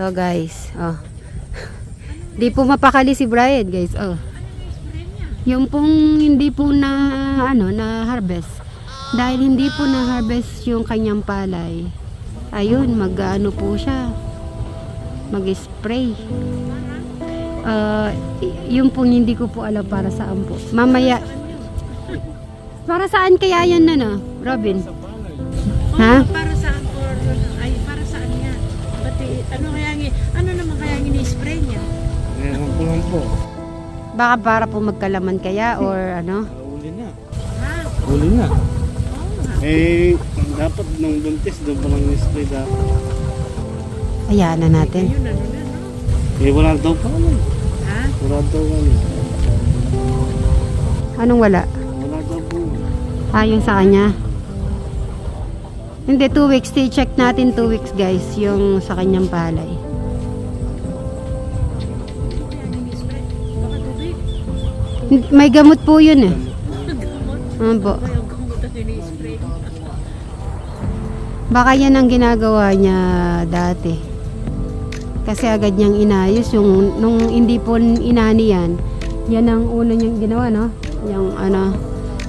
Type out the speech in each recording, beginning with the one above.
So guys, oh. Di po mapakali si Brian, guys. Oh. Yung pong hindi po na ano na harvest. Dahil hindi po na harvest yung kanyang palay. Ayun, mag-ano po siya. Mag-spray. Uh, yung pong hindi ko po alam para saan po. Mamaya. Para saan kaya yan na no, Robin? Ha? Para po. Baka para po magkalaman kaya or ano? Uli na. Ha? Uli na. Eh, dapat nung buntis, doon pa lang ni-spray dapat. Hayaan na natin. Ano na no? Eh, wala daw pa ano. Ha? Wala daw ano. Anong wala? Wala daw po. Ah, yung sa kanya. Hindi, 2 weeks. I-check natin 2 weeks, guys. Yung sa kanyang palay. May gamot po yun eh. Gamot. Ano. Baka yan ang ginagawa niya dati. Kasi agad niyang inayos. Yung, nung hindi po inani yan, yan ang una niyang ginawa, no? Yung ano.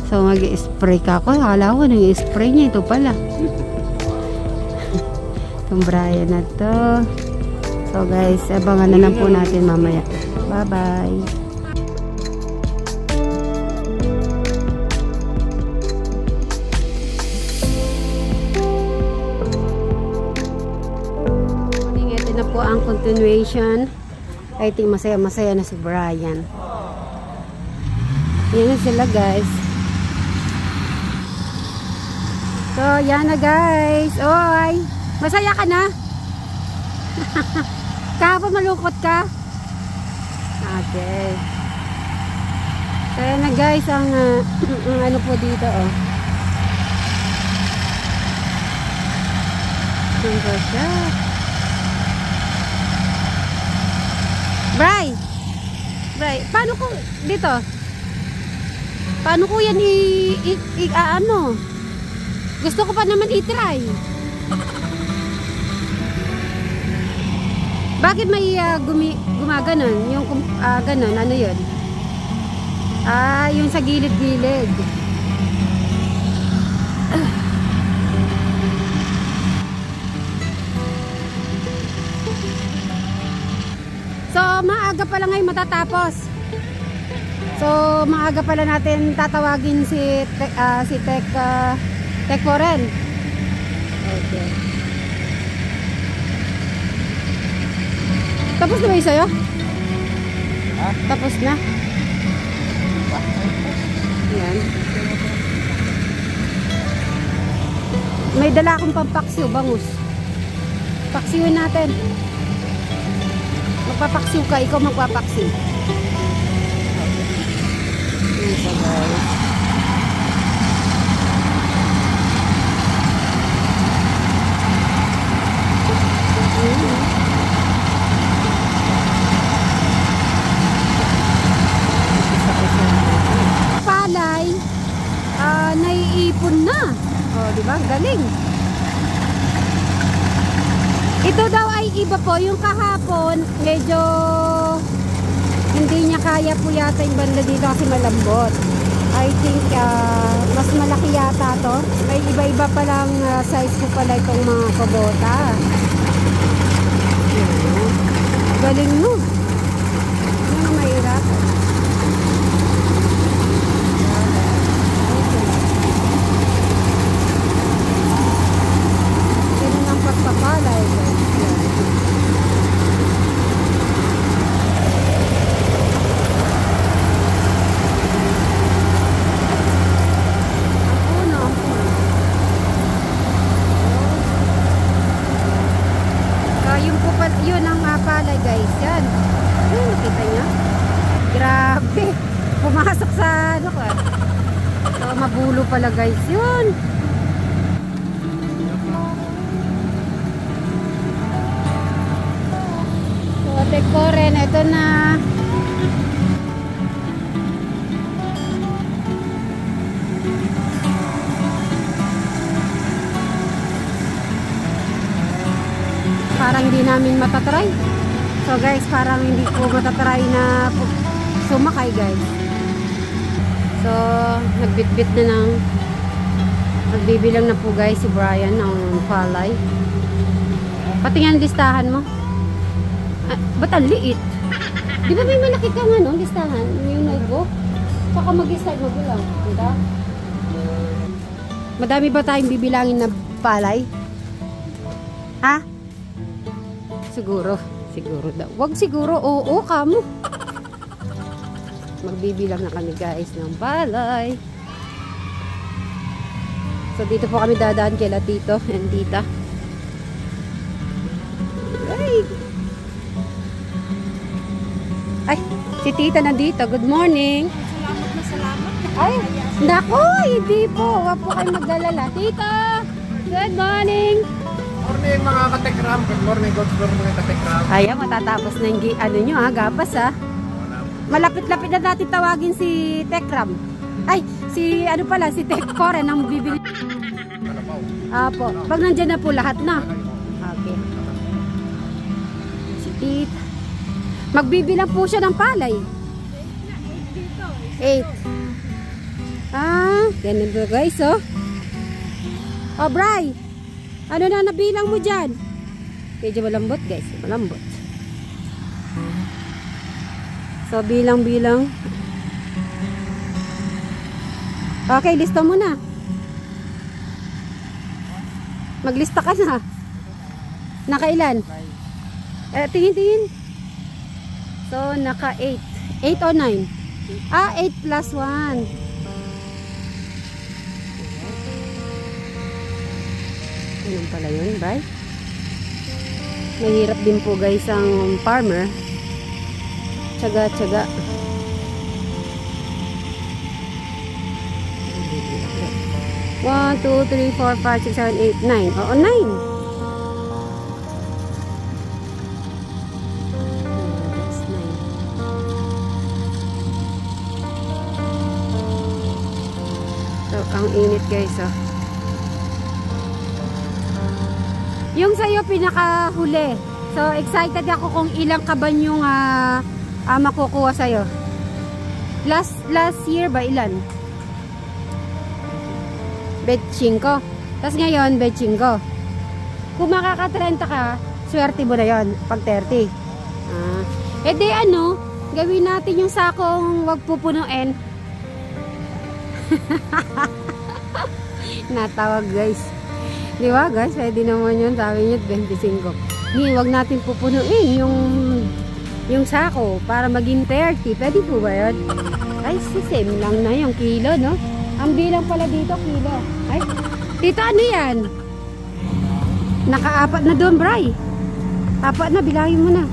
So, mag-spray ka ako. Akala ko nang-spray niya. Ito pala. Itong Brian na to. So, guys, abangan na lang po natin mamaya. Bye-bye. Morning, continuation. I think masaya-masaya na si Brian. Yan na sila guys. So, yan na guys. Oy! Masaya ka na? Kahapon malungkot ka? Okay. So, yan na guys ang, ang ano po dito oh. Po siya. Bray! Bray, paano ko, dito? Paano ko yan i, i, i ah, ano? Gusto ko pa naman i-try. Bakit may ah, gumi, gumaganon? Yung ah, ganon, ano yun? Ah, yung sa gilid-gilid. So, maaga pa lang ngayon matatapos. So, maaga pala natin tatawagin si Tek, ah, si Tek, uh, Tek Foren. Okay. Tapos na ba yung sa'yo? Ha? Tapos na? Yan. May dala akong pampaksiw, bangus. Paksiwin natin. Magpapaksiw ka, ikaw magpapaksiw. Yan siya, guys. Palay, ah, naiipon na. Oh, di ba? Galing. Ito daw ay iba po. Yung kahapon, medyo hindi niya kaya po yata yung banda dito kasi malambot. I think ah, mas malaki yata to. May iba-iba palang ah, size po pala itong mga kubota. Galing no. Ano mahirap? Ganun ang pagpapalay. guys. Yan. Ang puno, ang puno. Ah, yung po pa, yun ang ah, palay guys. Yan. Hmm, kita niyo? Grabe. Pumasok sa ano ko. ah. So, mabulo pala guys yun. So, Tekoren, ito na. parang hindi namin matatry. So guys, parang hindi ko matatry na sumakay guys. So, nagbitbit na ng nagbibilang na po guys si Brian ng palay. Pati nga listahan mo. Ah, ba't ang liit? Di ba may malaki kang ano, listahan? Yung notebook? Saka mag-start mo lang. Diba? Madami ba tayong bibilangin na palay? Ha? Siguro. Siguro daw. Wag siguro. Oo, kamo. Magbibilang na kami guys ng palay. So dito po kami dadaan kay Tito and Tita. Ay! Ay, si Tita nandito. Good morning. Salamat na salamat. Ay, nako, hindi po. Huwag po kayo magdalala. Tita! Good morning! Morning mga katekram. Good morning, good morning mga katekram. Ayan, matatapos na yung ano nyo ha, gapas ha. Malapit-lapit na natin tawagin si Tekram. Ay, si ano pala, si Tekcore ang bibili. Po? Apo, pag nandyan na po lahat na. Okay. Si Tita. Magbibilang po siya ng palay. Eight. Ah, ganun to guys, oh. Oh, Bray. Ano na nabilang mo dyan? Medyo malambot, guys. Malambot. So, bilang-bilang. Okay, lista mo na. Maglista ka na. Nakailan? Eh, tingin-tingin. So, naka 8. 8 o 9? Ah, 8 plus 1. Ganun pala yun, right? Mahirap din po guys ang farmer. Tsaga-tsaga. One, two, three, four, five, six, seven, eight, nine. Oo, nine. So, ang init guys, oh. Yung sa'yo, pinakahuli. So, excited ako kung ilang kaban yung ah, ah, makukuha sa'yo. Last, last year ba, ilan? Bet 5. Tapos ngayon, bet 5. Kung makaka-30 ka, swerte mo na yon pag 30. Ah. E di ano, gawin natin yung sakong wag pupunuin. Natawag guys. Di ba guys? Pwede naman yun. Sabi niyo 25. Hindi, wag natin pupunuin yung yung sako para maging 30. Pwede po ba yun? Ay, si same lang na yung kilo, no? Ang bilang pala dito, kilo. Ay, dito ano yan? Nakaapat na doon, Bray. Apat na, bilangin mo na.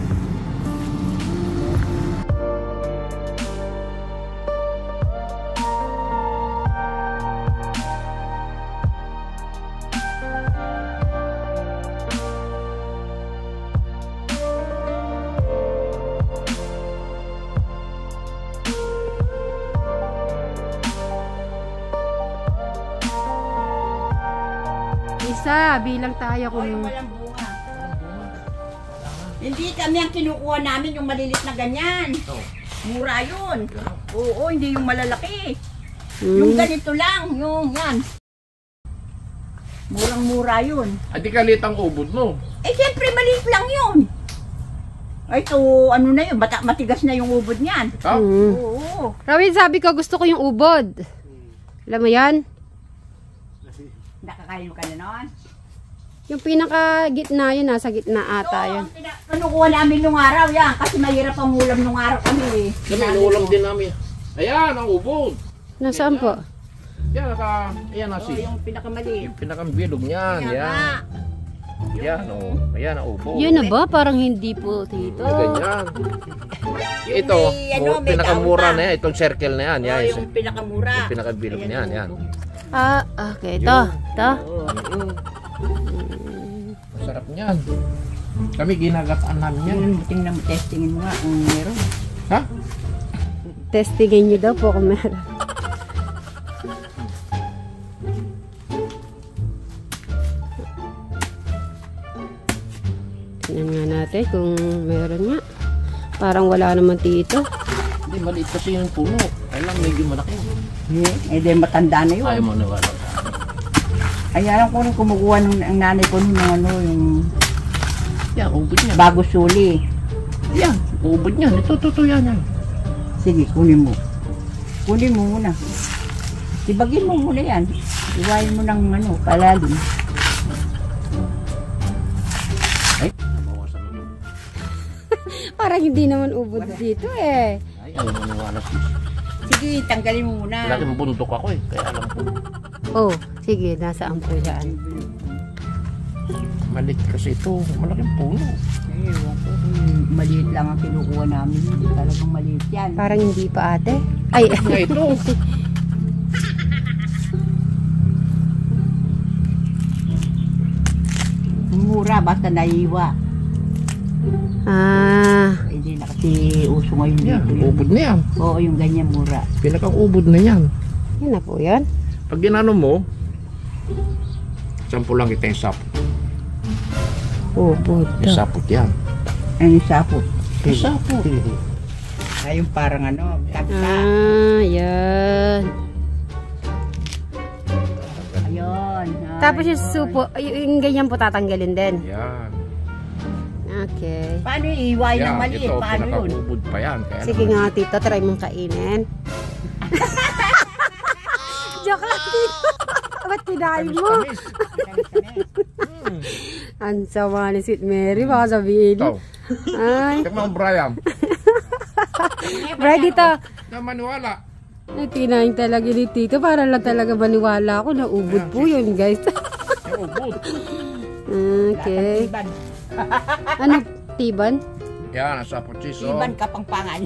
Isa, bilang tayo yung kung... walang bunga. Hindi kami ang kinukuha namin yung malilit na ganyan. Mura yun. Oo, hindi yung malalaki. Yung Hmm. ganito lang, yung yan. Murang-mura yun. At di kalit ang ubod mo. Eh, siyempre maliit lang yun. Ay, to, ano na yun, bata, matigas na yung ubod niyan. Ha? Hmm. Oo. Rawin, sabi ko gusto ko yung ubod. Alam mo yan? Nakakain mo ka na noon? Yung pinaka gitna yun, nasa gitna ata yun. Kinukuha namin nung araw yan, kasi mahirap ang ulam nung araw kami eh. Kami inuulam din namin. Ayan, ang ubod. Nasaan po? Yan, naka, ayan na Oo, si. yung pinakamaliit. Yung pinakang-bilog niyan. Yan. nga. Yan, oh. Ayan ang ubod. Yun na ba? Parang hindi po, tito. Ganyan. Yung Ito, may, ano, oh, pinakamura na yan. Itong circle na yan. Oo, Yan, yung pinakamura. yung pinakabilog niyan. Yan. Ah, okay. Ito. Ito. Masarap niyan. Kami ginagataan namin yan. Yan, tingnan mo, testingin mo nga kung meron. Ha? Testingin nyo daw po kung meron. Tingnan nga natin kung meron nga. Parang wala naman dito. Hindi, maliit kasi yung puno. Ay lang, medyo malaki. Eh, eh di matanda na yun. Ayaw mo nawala. Ay, alam ko rin kumukuha ng ang nanay ko nung ano, yung Yan, ubod niya. bago suli. Yan, ubod niya. Ito, ito, yan. yan. Sige, kunin mo. Kunin mo muna. Ibagin mo muna yan. Iwain mo ng ano, kalalim. Parang hindi naman ubod dito eh. Ay, ayaw mo nawala. sis. Sige, tanggalin mo muna. Laking bundok ako eh. Kaya alam ko. Oh, sige, nasaan po yan? Maliit kasi ito. Malaking puno. Eh, ewan ko kung maliit lang ang kinukuha namin. Hindi talagang maliit yan. Parang hindi pa ate. Ay, Nga ito. Mura, basta naiwa. ah, Hindi na kasi uso ngayon Yan, dito. Ubod na yan. oo, yung ganyan mura. Pinakang ubod na yan. yun na po yan. Pag ginano mo, sampu lang kita yung sapot. Ubod. Yung sapot yan. Yung sapot? Yung sapot. Ay, yung parang ano, tagsa. Ah, yan. Ayun. ay. Tapos yung supo, yung ganyan po tatanggalin din. Yan. Okay. Paano yung iwa yung Yan, maliit? ito, Paano yun? pa yan. Kaya Sige nga tito, try mong kainin. Ba't kinain mo? Ang sama ni Sweet Mary, baka sabihin. Ito. Ay, Tikman mo, Brian. Bray dito. Na maniwala. Ay, tinahin talaga ni Tito. Para lang talaga maniwala ako na ubod po yun, guys. Yung ubod. okay. Ano, Tiban? Yan, ang sapot chiso. Iban kapangpangan.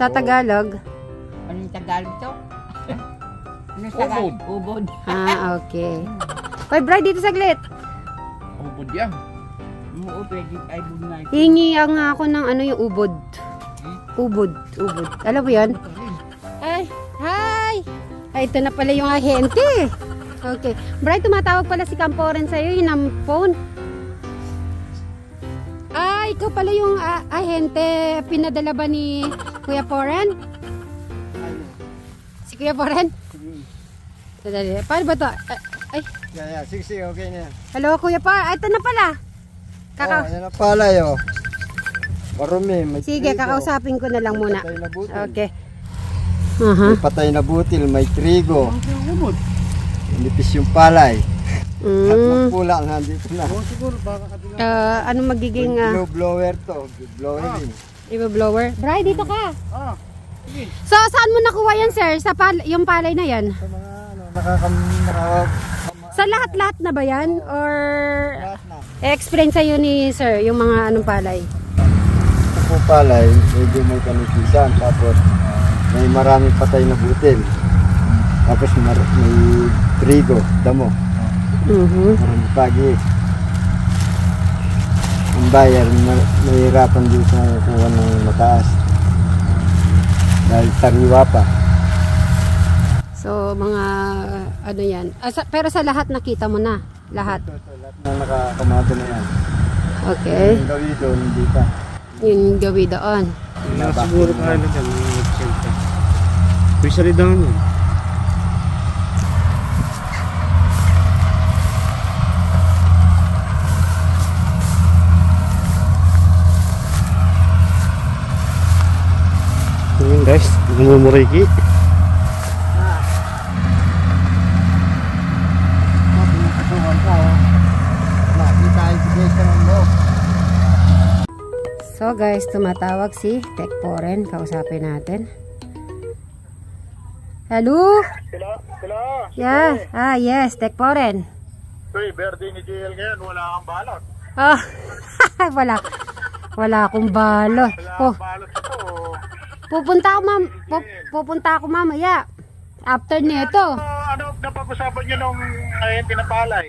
Sa Tagalog? ano yung Tagalog to? Ano Tagalog? Ubod. Ah, okay. Hoy, Bray, dito saglit. Ubod yan. Oo, pwede. Ay, bud nga. Hingi ang ako ng ano yung ubod. Ubod, ubod. Alam mo yan? Ay, hi! Ay, ito na pala yung ahente. Okay. Bray, tumatawag pala si Camporen sa'yo, yun ang phone. Ah, ikaw pala yung ah, ahente. Pinadala ba ni Kuya Poren? Si Kuya Poren? Sadali. Paano ba to? Ah, Ay, Yeah, yeah. Sige, sige. Okay na yan. hello Kuya Poren. Ay, ito na pala. Kaka Oh, yan ang palay, oh. Marumi. May Sige, trigo. kakausapin ko na lang muna. Patay na butil. Okay. Aha. May patay na butil, may trigo. Nipis yung palay. At Mm. magpula, nandito na. Ah, ano magiging uh, Blow blower to. Blower din. blower? Bray, dito ka. So, saan mo nakuha yan, sir? Sa pal yung palay na yan? Sa mga nakakam... Sa lahat-lahat na ba yan? Or explain sa'yo ni sir yung mga anong palay? Ito po palay, medyo may kanikisan. Tapos, may maraming patay na butil. Tapos may trigo, damo. Mhm. Marami pagi. Ang buyer, na- nahihirapan din sa kuha ng mataas. Dahil sariwa pa. So, mga ano yan. Ah, sa- pero sa lahat nakita mo na. Lahat. Ito, ito, lahat na nakakamado na yan. Okay. Yung gawin doon, hindi pa. Yun yung gawi doon. Wala siguro pa rin dyan. mga nagsalita. Pwesa rin daw yun. Guys, gumumuriki. Pinakasuhan ka, oh. Nakita ay bigay ka ng loob. So guys, tumatawag si Tech Foren. Kausapin natin. Hello? Sila, sila. Yeah. Ah, yes. Tech Foren. Uy, birthday ni JL ngayon, wala kang balot. Ah, wala. Wala akong balo. Wala Oh, kang balot ito. pupunta ako pu- pupunta ako mamaya. After nito. So, ano napag-usapan nyo nung ngayon pinapalay?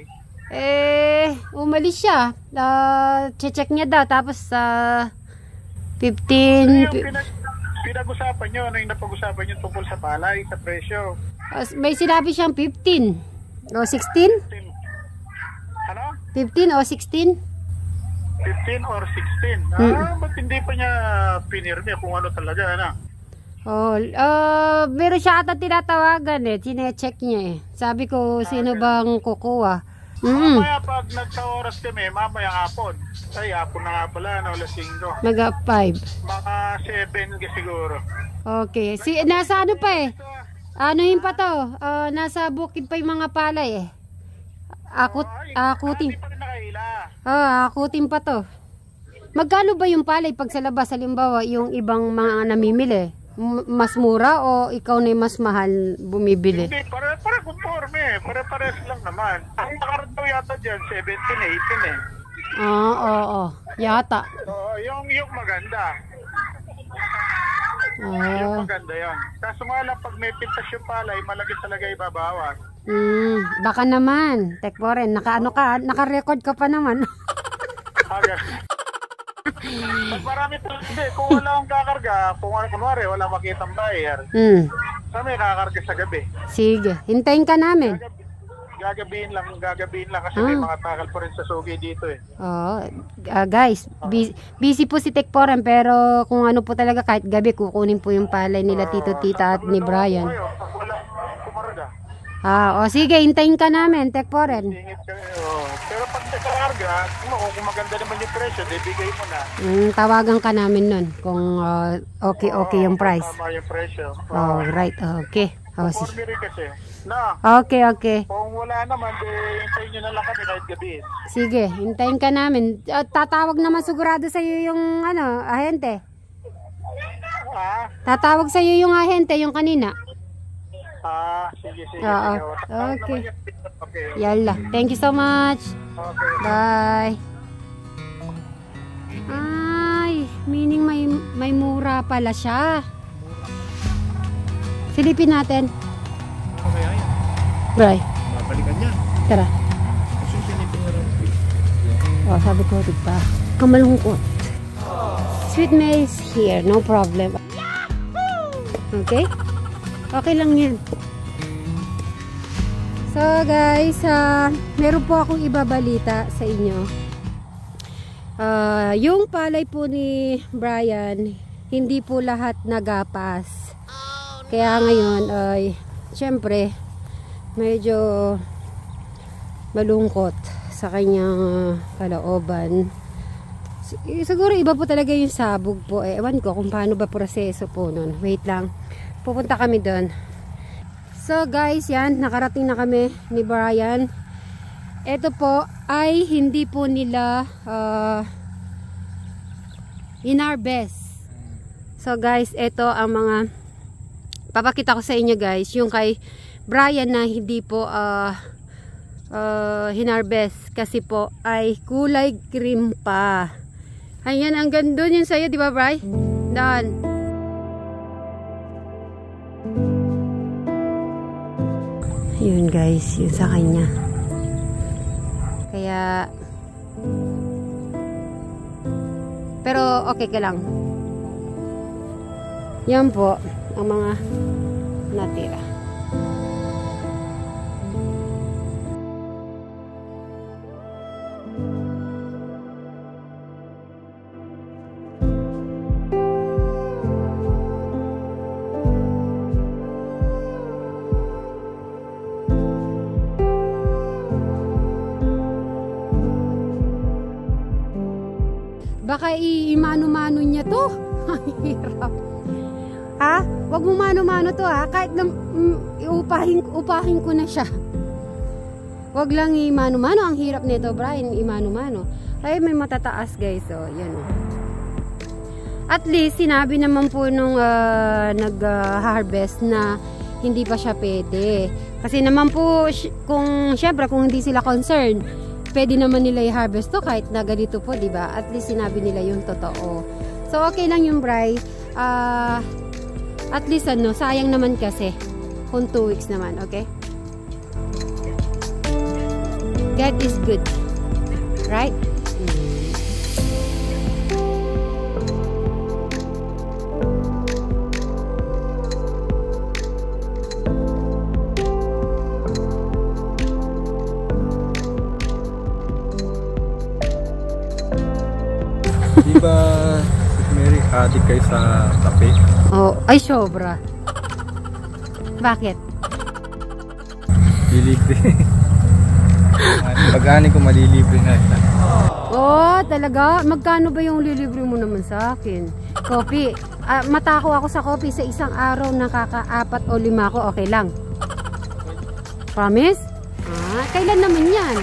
Eh, umalis siya. Uh, check niya daw. Tapos, uh, 15... Ano yung pi- pinag, pinag-usapan nyo? Ano yung napag-usapan nyo tungkol sa palay, sa presyo? uh, may sinabi siyang 15. O 16? Ano? 15 o 16? 15 or 16. Ah, ba't hindi pa niya pinirme kung ano talaga, ano? Oh, uh, meron siya ata tinatawagan eh. Sinecheck niya eh. Sabi ko, sino bang kukuha? Mm. Mamaya pag nagsa-oras kami, mamaya hapon. Ay, hapon na nga pala, no, alas 5. Mag 5. Mga 7 ka siguro. Okay. Si, nasa ano pa eh? Ano yun pa to? Ah, nasa bukid pa yung mga palay eh. Akut, akutin. Ah, akutin pa to. Magkano ba yung palay pag sa labas? Halimbawa, yung ibang mga namimili? Mas mura o ikaw na yung mas mahal bumibili? Hindi, para, para conforme. Pare-pares lang naman. Ang nakarad daw yata dyan, 17, 18 eh. Ah, oo, oo. Yata. Oo, yung, yung maganda. Yung Ah, maganda yan. Kaso nga lang, pag may pintas yung palay, malaki talaga ibabawas. mm, baka naman. Tek po rin. Naka, ano ka, naka-record ka pa naman. Pag marami talaga, kung wala akong kakarga, kung ano, kunwari, wala makitang buyer, mm, kami kakarga sa gabi. sige. Hintayin ka namin. Gagabi, gagabihin lang, gagabihin lang kasi may Ah. mga takal pa rin sa sugi dito eh. Oh, ah, guys, busy, busy po si Tek Foren pero kung ano po talaga kahit gabi kukunin po yung palay nila Tito Tita at ni Brian. Kayo, Ah, o sige, hintayin ka namin, Tek Foren. singit kayo. Pero pag sa kakarga, kung, maganda naman yung presyo, di bigay mo na. Mm, tawagan ka namin nun kung ah, okay okay yung price. Tama yung presyo. Oh, right. Okay. Oh, si- Conforme rin kasi. Na, okay, okay. kung wala naman, di hintayin nyo na lang kami kahit gabi. Sige, hintayin ka namin. Ah, tatawag naman sigurado sa iyo yung ano, ahente. Ah, Tatawag sa iyo yung ahente yung kanina. Ah, sige, sige. Oo. sige. Tawag Okay. Okay. Yalla. Thank you so much. Okay. Bye. Ay, meaning may may mura pala siya. Silipin natin. Ano kaya yan? Bray, Babalikan niya. tara. Kasi sinipin na lang. Oh, sabi ko, di ba? Kamalungkot. Sweet May is here, no problem. Okay? Okay lang yan. So guys, ah, meron po akong ibabalita sa inyo. Ah, yung palay po ni Brian, hindi po lahat nagapas. Kaya ngayon ay, syempre, medyo malungkot sa kanyang kalooban. Si- Siguro iba po talaga yung sabog po. Eh, ewan ko kung paano ba proseso po nun. Wait lang. Pupunta kami doon. So guys, yan. Nakarating na kami ni Brian. Ito po ay hindi po nila uh, inarbest. So guys, ito ang mga papakita ko sa inyo guys. Yung kay Brian na hindi po uh, uh, hinarbest kasi po ay kulay cream pa. Ayan, ang ganda yun sa'yo, di ba, Bri? Dan. Yun guys, yun sa kanya. Kaya, pero okay ka lang. Yan po, ang mga natira. I-mano-mano niya to. Hirap. Ha? Wag mo mano-mano to ha. Kahit na mm, upahin, upahin ko na siya. Wag lang i-mano-mano. Ang hirap nito, Brian. I-mano-mano. Ay, may matataas guys. So, yan oh. At least, sinabi naman po nung ah, nag-harvest na hindi pa siya pwede. Kasi naman po, kung syempre, kung hindi sila concerned, pwede naman nila i-harvest to kahit na ganito po, di ba? At least sinabi nila yung totoo. So, okay lang yung Bri. Ah, at least ano, sayang naman kasi kung 2 weeks naman, okay? God is good. Right? Mary, adik kayo sa kape? Oh, ay sobra. Bakit? Lilibre. Pag-ani ko malilibre na isa. Oh, talaga? Magkano ba yung lilibre mo naman sa akin? Coffee. Ah, matako ako sa coffee sa isang araw nakaka-apat o lima ko, okay lang. Promise? Ah, kailan naman yan?